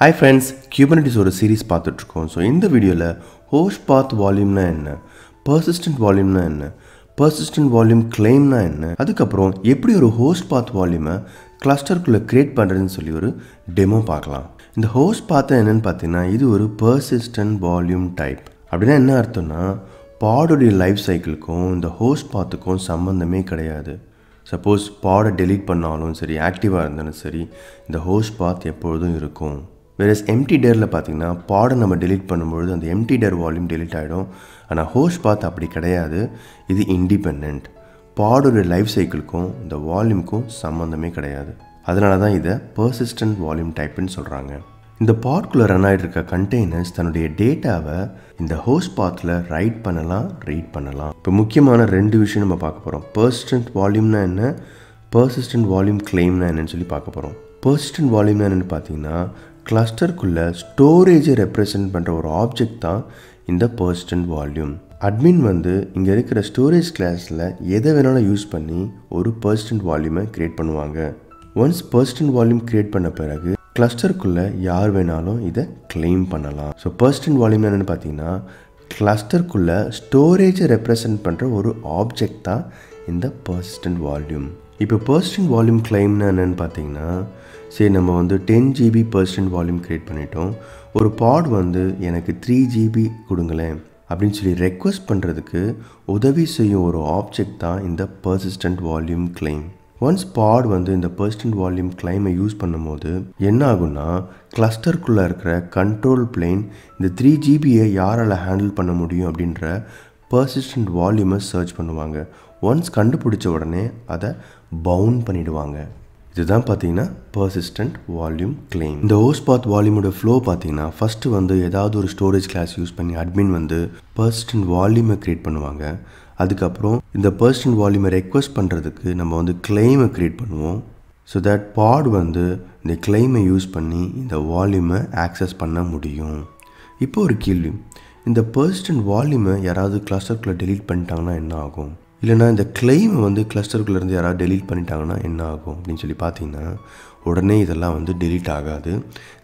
Hi friends Kubernetes ஒரு series பார்த்துட்ருக்கோம். So இந்த வீடியோவில் ஹோஸ்ட் பாத் வால்யூம்னா என்ன? பர்சிஸ்டன்ட் வால்யூம்னா என்ன? பர்சிஸ்டன்ட் வால்யூம் கிளைம்னா என்ன? அதுக்கப்புறம் எப்படி ஒரு ஹோஸ்ட் பாத் வால்யூமை கிளஸ்டருக்குள்ளே க்ரியேட் பண்ணுறதுன்னு சொல்லி ஒரு டெமோ பார்க்கலாம். இந்த ஹோஸ்ட் பாத்தை என்னன்னு பார்த்தீங்கன்னா இது ஒரு பர்சிஸ்டன்ட் வால்யூம் டைப் அப்படின்னா என்ன அர்த்தம்னா பாடோடைய லைஃப் சைக்கிளுக்கும் இந்த ஹோஸ்ட் பாத்துக்கும் சம்மந்தமே கிடையாது. சப்போஸ் பாடை டெலீட் பண்ணாலும் சரி ஆக்டிவாக இருந்தாலும் சரி இந்த ஹோஸ்ட் பாத் எப்பொழுதும் இருக்கும். வேறஸ் எம்டி டேரில் பார்த்தீங்கன்னா பாடம் நம்ம டெலீட் பண்ணும்பொழுது அந்த எம்டி டேர் வால்யூம் டெலிட் ஆகிடும் ஆனால் ஹோஸ்ட் பாத் அப்படி கிடையாது. இது இண்டிபெண்ட் பாடோட லைஃப் சைக்கிளுக்கும் இந்த வால்யூமுக்கும் சம்மந்தமே கிடையாது. அதனால தான் இதை பர்சிஸ்டன்ட் வால்யூம் டைப்புன்னு சொல்கிறாங்க இந்த பாட்குள்ளே ரன் ஆகிட்டு இருக்க கண்டெய்னர்ஸ் தன்னுடைய டேட்டாவை இந்த ஹோஸ்ட் பாத்தில் ரைட் பண்ணலாம் ரீட் பண்ணலாம். இப்போ முக்கியமான ரெண்டு விஷயம் நம்ம பார்க்க போகிறோம் பர்சிஸ்டன்ட் வால்யூம்னா என்ன? பர்சிஸ்டன்ட் வால்யூம் கிளைம்னா என்னன்னு சொல்லி பார்க்க போகிறோம் பர்சிஸ்டன்ட் வால்யூம்னா என்னென்னு பார்த்தீங்கன்னா கிளஸ்டருக்குள்ளே ஸ்டோரேஜை ரெப்ரசன்ட் பண்ணுற ஒரு ஆப்ஜெக்ட் தான் இந்த பர்ஸ்டன்ட் வால்யூம் அட்மின் வந்து இங்கே இருக்கிற ஸ்டோரேஜ் கிளாஸில் எதை வேணாலும் யூஸ் பண்ணி ஒரு பர்ஸ்டன்ட் வால்யூமை க்ரியேட் பண்ணுவாங்க. ஒன்ஸ் பர்ஸ்டன்ட் வால்யூம் க்ரியேட் பண்ண பிறகு கிளஸ்டருக்குள்ளே யார் வேணாலும் இதை கிளைம் பண்ணலாம். ஸோ பர்ஸ்டன்ட் வால்யூம் என்னென்னு பார்த்தீங்கன்னா கிளஸ்டருக்குள்ளே ஸ்டோரேஜை ரெப்ரசன்ட் பண்ணுற ஒரு ஆப்ஜெக்ட் தான் இந்த பர்ஸ்டன்ட் வால்யூம் இப்போ பர்ஸ்டன்ட் வால்யூம் கிளைம்னா என்னென்னு பார்த்தீங்கன்னா சரி நம்ம வந்து ten GB percent volume create பண்ணிட்டோம். ஒரு பாட் வந்து எனக்கு த்ரீ ஜிபி கொடுங்களேன் அப்படின்னு சொல்லி ரெக்வஸ்ட் பண்ணுறதுக்கு உதவி செய்யும் ஒரு ஆப்ஜெக்ட் தான் இந்த persistent volume claim once pod வந்து இந்த பர்சன்ட் வால்யூம் கிளைமை யூஸ் பண்ணும்போது என்ன ஆகும்னா கிளஸ்டருக்குள்ளே இருக்கிற கண்ட்ரோல் பிளேன் இந்த த்ரீ ஜிபியை யாரால் ஹேண்டில் பண்ண முடியும் அப்படின்ற பர்சிஸ்டன்ட் வால்யூமை சர்ச் பண்ணுவாங்க. ஒன்ஸ் கண்டுபிடிச்ச உடனே அதை பவுன் பண்ணிடுவாங்க. இதுதான் பார்த்தீங்கன்னா பர்சிஸ்டன்ட் வால்யூம் கிளைம் இந்த ஹோஸ்பாத் வால்யூமோட ஃப்ளோ பார்த்தீங்கன்னா ஃபஸ்ட்டு வந்து ஏதாவது ஒரு ஸ்டோரேஜ் கிளாஸ் யூஸ் பண்ணி அட்மின் வந்து பர்சிஸ்டன்ட் வால்யூமை க்ரியேட் பண்ணுவாங்க. அதுக்கப்புறம் இந்த பர்சிஸ்டன்ட் வால்யூமை ரெக்வஸ்ட் பண்ணுறதுக்கு நம்ம வந்து கிளைமை க்ரியேட் பண்ணுவோம். ஸோ தட் பாட் வந்து இந்த கிளைமை யூஸ் பண்ணி இந்த வால்யூமை ஆக்சஸ் பண்ண முடியும். இப்போ ஒரு கேள்வி. இந்த பர்சிஸ்டன்ட் வால்யூமை யாராவது கிளஸ்டருக்குள்ளே டெலீட் பண்ணிட்டாங்கன்னா என்ன ஆகும்? இல்லைனா இந்த கிளைமை வந்து கிளஸ்டருக்குள்ளேருந்து யாராவது டெலீட் பண்ணிட்டாங்கன்னா என்ன ஆகும் அப்படின்னு சொல்லி பார்த்தீங்கன்னா உடனே இதெல்லாம் வந்து டெலீட் ஆகாது.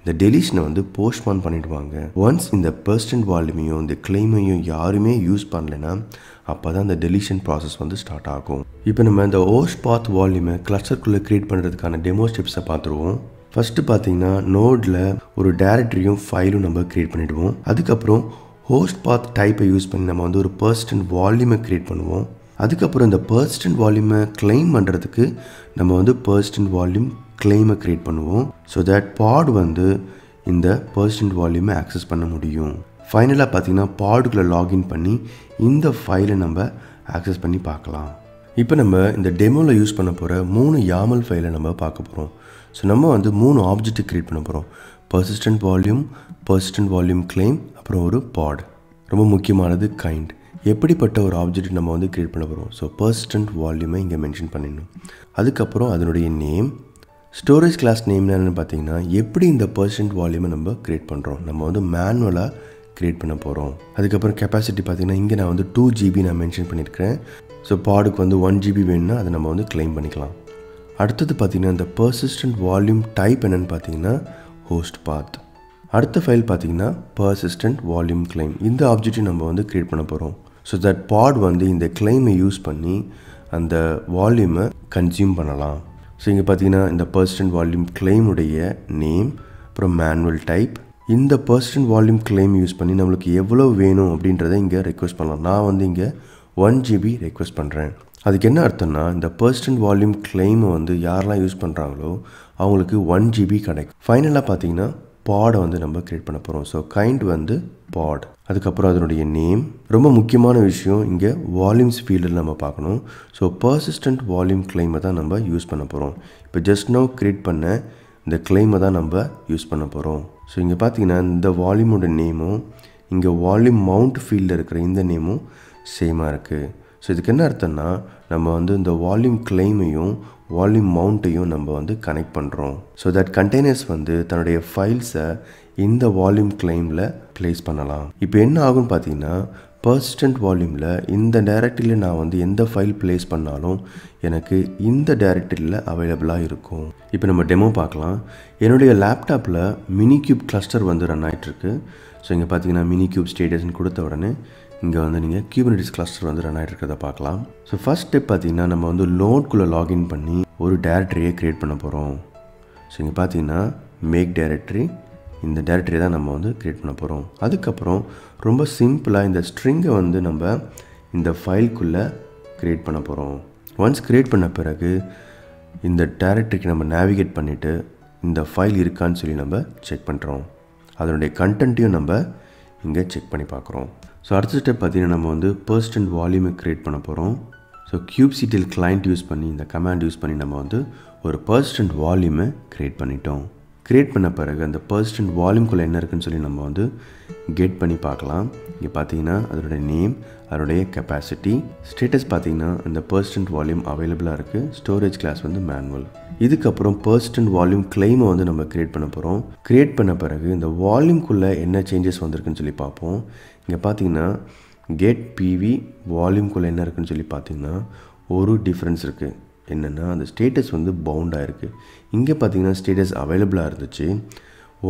இந்த டெலிஷனை வந்து போஸ்ட்பான் பண்ணிடுவாங்க. ஒன்ஸ் இந்த பர்சன்ட் வால்யூமையும் இந்த கிளைமையும் யாருமே யூஸ் பண்ணலைன்னா அப்போ தான் இந்த டெலிஷன் ப்ராசஸ் வந்து ஸ்டார்ட் ஆகும். இப்போ நம்ம இந்த ஓஸ்ட் பாத் வால்யூமை கிளஸ்டருக்குள்ளே க்ரியேட் பண்ணுறதுக்கான டெமோ ஸ்டெப்ஸை பார்த்துருவோம். ஃபஸ்ட்டு பார்த்தீங்கன்னா நோடில் ஒரு டேரக்டரியும் ஃபைலும் நம்ம க்ரியேட் பண்ணிவிடுவோம் அதுக்கப்புறம் ஹோஸ்ட் பாத் டைப்பை யூஸ் பண்ணி நம்ம வந்து ஒரு பர்சன்ட் வால்யூமை க்ரியேட் பண்ணுவோம். அதுக்கப்புறம் இந்த பர்ஸ்டன் வால்யூமை கிளைம் பண்ணுறதுக்கு நம்ம வந்து பர்சன்ட் வால்யூம் கிளைமை க்ரியேட் பண்ணுவோம். ஸோ தட் பாட் வந்து இந்த பர்சன்ட் வால்யூமை ஆக்சஸ் பண்ண முடியும். ஃபைனலாக பார்த்தீங்கன்னா பாடுக்குள்ளே லாகின் பண்ணி இந்த ஃபைலை நம்ம ஆக்சஸ் பண்ணி பார்க்கலாம். இப்போ நம்ம இந்த டெமோவில் யூஸ் பண்ண போகிற மூணு யாமல் ஃபைலை நம்ம பார்க்க போகிறோம் ஸோ நம்ம வந்து மூணு ஆப்ஜெக்ட் க்ரியேட் பண்ண போகிறோம் persistent volume persistent volume claim அப்புறம் ஒரு பாட் ரொம்ப முக்கியமானது கைண்ட் எப்படிப்பட்ட ஒரு ஆப்ஜெக்ட் நம்ம வந்து க்ரியேட் பண்ண போகிறோம் ஸோ பர்ஸ்டன்ட் வால்யூமை இங்கே மென்ஷன் பண்ணிடணும். அதுக்கப்புறம் அதனுடைய நேம் ஸ்டோரேஜ் கிளாஸ் நேம்னா என்னென்னு பார்த்தீங்கன்னா எப்படி இந்த பர்சன்ட் வால்யூமை நம்ம க்ரியேட் பண்ணுறோம் நம்ம வந்து மேனுவலாக க்ரியேட் பண்ண போகிறோம் அதுக்கப்புறம் கெப்பாசிட்டி பார்த்தீங்கன்னா இங்கே நான் வந்து டூ ஜிபி நான் மென்ஷன் பண்ணியிருக்கிறேன். ஸோ பாடுக்கு வந்து ஒன் ஜிபி வேணும்னா அதை நம்ம வந்து கிளைம் பண்ணிக்கலாம். அடுத்தது பார்த்திங்கன்னா இந்த பர்சிஸ்டன்ட் வால்யூம் டைப் என்னென்னு பார்த்தீங்கன்னா ஹோஸ்ட் பாத் அடுத்த ஃபைல் பார்த்தீங்கன்னா பர்சிஸ்டன்ட் வால்யூம் கிளைம் இந்த ஆப்ஜெக்டையும் நம்ம வந்து க்ரியேட் பண்ண போகிறோம் ஸோ தட் பாட் வந்து இந்த கிளைமை யூஸ் பண்ணி அந்த வால்யூமை கன்சியூம் பண்ணலாம். ஸோ இங்கே பார்த்தீங்கன்னா இந்த பர்சன்ட் வால்யூம் கிளைமுடைய நேம் அப்புறம் மேனுவல் டைப் இந்த பர்சன்ட் வால்யூம் கிளைம் யூஸ் பண்ணி நம்மளுக்கு எவ்வளோ வேணும் அப்படின்றத இங்கே ரெக்வஸ்ட் பண்ணலாம். நான் வந்து இங்கே ஒன் ஜிபி ரெக்வஸ்ட் பண்ணுறேன் அதுக்கு என்ன அர்த்தம்னா இந்த பர்சன்ட் வால்யூம் கிளைமை வந்து யாரெல்லாம் யூஸ் பண்ணுறாங்களோ அவங்களுக்கு ஒன் ஜிபி கிடைக்கும். ஃபைனலாக பார்த்தீங்கன்னா பாடை வந்து நம்ம க்ரியேட் பண்ண போகிறோம் ஸோ கைண்ட் வந்து பாட் அதுக்கப்புறம் அதனுடைய நேம் ரொம்ப முக்கியமான விஷயம் இங்கே வால்யூம்ஸ் ஃபீல்டில் நம்ம பார்க்கணும். ஸோ பர்சிஸ்டன்ட் வால்யூம் கிளைமை தான் நம்ம யூஸ் பண்ண போகிறோம் இப்போ ஜஸ்ட் நோ க்ரியேட் பண்ண இந்த கிளைமை தான் நம்ம யூஸ் பண்ண போகிறோம் ஸோ இங்கே பார்த்தீங்கன்னா இந்த வால்யூமோட நேமும் இங்கே வால்யூம் மவுண்ட் ஃபீல்டில் இருக்கிற இந்த நேமும் சேமாக இருக்குது ஸோ இதுக்கு என்ன அர்த்தம்னா நம்ம வந்து இந்த வால்யூம் கிளைமையும் வால்யூம் மவுண்ட்டையும் நம்ம வந்து கனெக்ட் பண்ணுறோம் ஸோ தட் கண்டெய்னர்ஸ் வந்து தன்னுடைய ஃபைல்ஸை இந்த வால்யூம் கிளைமில் ப்ளேஸ் பண்ணலாம். இப்போ என்ன ஆகும்னு பார்த்தீங்கன்னா பர்சிஸ்டன்ட் வால்யூமில் இந்த டைரக்டரியில் நான் வந்து எந்த ஃபைல் ப்ளேஸ் பண்ணாலும் எனக்கு இந்த டைரக்டரியில் அவைலபிளாக இருக்கும். இப்போ நம்ம டெமோ பார்க்கலாம். என்னுடைய லேப்டாப்பில் மினி கியூப் கிளஸ்டர் வந்து ரன் ஆகிட்டுருக்கு ஸோ இங்கே பார்த்தீங்கன்னா மினி கியூப் ஸ்டேட்டஸ்ன்னு கொடுத்த உடனே இங்கே வந்து நீங்கள் கியூபனிட்டிஸ் கிளஸ்டர் வந்து ரன் ஆகிட்டு இருக்கிறத பார்க்கலாம். ஸோ ஃபஸ்ட் ஸ்டெப் பார்த்தீங்கன்னா நம்ம வந்து லோட்குள்ளே லாகின் பண்ணி ஒரு டேரக்டரியை க்ரியேட் பண்ண போகிறோம் ஸோ இங்கே பார்த்தீங்கன்னா மேக் டேரக்டரி இந்த டேரக்டரி தான் நம்ம வந்து க்ரியேட் பண்ண போகிறோம் அதுக்கப்புறம் ரொம்ப சிம்பிளாக இந்த ஸ்ட்ரிங்கை வந்து நம்ம இந்த ஃபைல்குள்ளே க்ரியேட் பண்ண போகிறோம் ஒன்ஸ் க்ரியேட் பண்ண பிறகு இந்த டேரக்டரிக்கு நம்ம நேவிகேட் பண்ணிவிட்டு இந்த ஃபைல் இருக்கான்னு சொல்லி நம்ம செக் பண்ணுறோம் அதனுடைய கண்டென்ட்டையும் நம்ம இங்கே செக் பண்ணி பார்க்குறோம். ஸோ அடுத்த ஸ்டெப் பார்த்தீங்கன்னா நம்ம வந்து பர்ஸ்ட் அண்ட் வால்யூமை க்ரியேட் பண்ண போகிறோம் ஸோ கியூப்சிட்டில் கிளைண்ட் யூஸ் பண்ணி இந்த கமாண்ட் யூஸ் பண்ணி நம்ம வந்து ஒரு பர்ஸ்ட் அண்ட் வால்யூமை க்ரியேட் பண்ணிட்டோம். க்ரியேட் பண்ண பிறகு அந்த பர்ஸ்ட் அண்ட் வால்யூம்குள்ளே என்ன இருக்குன்னு சொல்லி நம்ம வந்து கெட் பண்ணி பார்க்கலாம். இங்கே பார்த்தீங்கன்னா அதோடைய நேம் அதோடைய கெப்பாசிட்டி ஸ்டேட்டஸ் பார்த்தீங்கன்னா அந்த பர்ஸ்டன்ட் வால்யூம் அவைலபிளாக இருக்குது ஸ்டோரேஜ் கிளாஸ் வந்து மேனுவல் இதுக்கப்புறம் பர்ஸ்டன்ட் வால்யூம் கிளைமை வந்து நம்ம க்ரியேட் பண்ண போகிறோம் க்ரியேட் பண்ண பிறகு இந்த வால்யூம்குள்ளே என்ன சேஞ்சஸ் வந்திருக்குன்னு சொல்லி பார்ப்போம். இங்கே பார்த்தீங்கன்னா கெட் பிவி வால்யூம்குள்ளே என்ன இருக்குன்னு சொல்லி பார்த்தீங்கன்னா ஒரு டிஃப்ரென்ஸ் இருக்குது என்னென்னா அந்த ஸ்டேட்டஸ் வந்து பவுண்டாக இருக்குது இங்கே பார்த்தீங்கன்னா ஸ்டேட்டஸ் அவைலபிளாக இருந்துச்சு.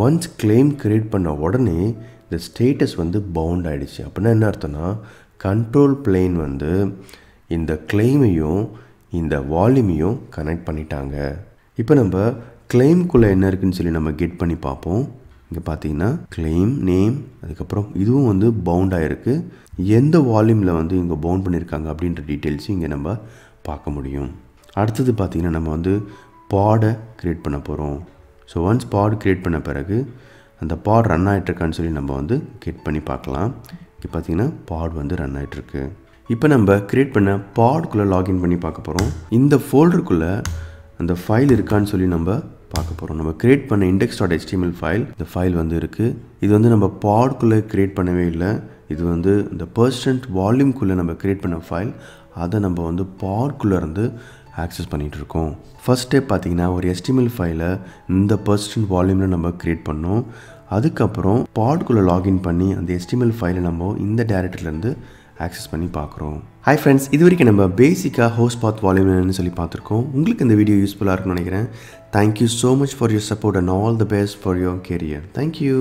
ஒன்ஸ் கிளைம் க்ரியேட் பண்ண உடனே இந்த ஸ்டேட்டஸ் வந்து பவுண்ட் ஆகிடுச்சு அப்படின்னா என்ன அர்த்தம்னா கண்ட்ரோல் பிளேன் வந்து இந்த கிளைமையும் இந்த வால்யூமையும் கனெக்ட் பண்ணிட்டாங்க. இப்போ நம்ம கிளைம்குள்ளே என்ன இருக்குதுன்னு சொல்லி நம்ம கெட் பண்ணி பார்ப்போம். இங்கே பார்த்தீங்கன்னா கிளைம் நேம் அதுக்கப்புறம் இதுவும் வந்து பவுண்டாக இருக்குது எந்த வால்யூமில் வந்து இங்கே பவுண்ட் பண்ணியிருக்காங்க அப்படின்ற டீட்டெயில்ஸும் இங்கே நம்ம பார்க்க முடியும். அடுத்தது பார்த்திங்கன்னா நம்ம வந்து பாடை க்ரியேட் பண்ண போகிறோம் ஸோ ஒன்ஸ் பாட் க்ரியேட் பண்ண பிறகு அந்த பாட் ரன் ஆகிட்டுருக்கான்னு சொல்லி நம்ம வந்து கிரியேட் பண்ணி பார்க்கலாம். இங்கே பார்த்தீங்கன்னா பாட் வந்து ரன் ஆகிட்டுருக்கு இப்போ நம்ம க்ரியேட் பண்ண பாட்குள்ளே லாகின் பண்ணி பார்க்க போகிறோம் இந்த ஃபோல்டருக்குள்ளே அந்த ஃபைல் இருக்கான்னு சொல்லி நம்ம பார்க்க போகிறோம் நம்ம கிரியேட் பண்ண இண்டெக்ஸ் டாட் ஹெச்டிஎம்எல் ஃபைல் இந்த ஃபைல் வந்து இருக்குது இது வந்து நம்ம பாட்குள்ளே கிரியேட் பண்ணவே இல்லை. இது வந்து இந்த பர்சன்ட் வால்யூம்குள்ளே நம்ம கிரியேட் பண்ண ஃபைல் அதை நம்ம வந்து பாட்குள்ளேருந்து ஆக்சஸ் பண்ணிகிட்டு இருக்கோம். ஃபஸ்ட் ஸ்டெப் பார்த்தீங்கன்னா ஒரு எஸ்டிஎம்எல் ஃபைலை இந்த பர்சன்ட் வால்யூமில் நம்ம க்ரியேட் பண்ணோம். அதுக்கப்புறம் பாட்குள்ளே லாகின் பண்ணி அந்த எஸ்டிஎம்எல் ஃபைலை நம்ம இந்த டேரக்டர்லேருந்து ஆக்சஸ் பண்ணி பார்க்குறோம். ஹாய் ஃப்ரெண்ட்ஸ் இது வரைக்கும் நம்ம பேசிக்காக ஹோஸ் பாத் வால்யூம்னு சொல்லி பார்த்துருக்கோம். உங்களுக்கு இந்த வீடியோ யூஸ்ஃபுல்லாக இருக்கும்னு நினைக்கிறேன். Thank you so much for your support and all the best for your career thank you